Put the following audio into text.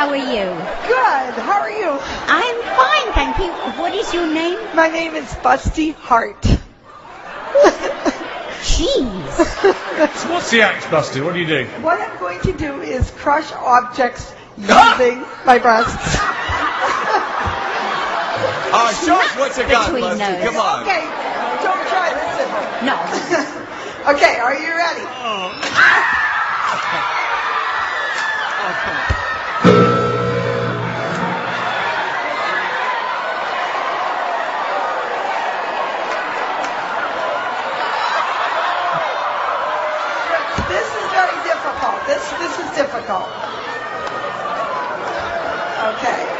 How are you? Good. How are you? I'm fine, thank you. What is your name? My name is Busty Hart. Jeez. What's the act, Busty? What do you do? What I'm going to do is crush objects using my breasts. All right, show us what you got, Busty. those. Come on. Okay, don't try this at home. No. Okay, are you ready? This This this is difficult. Okay.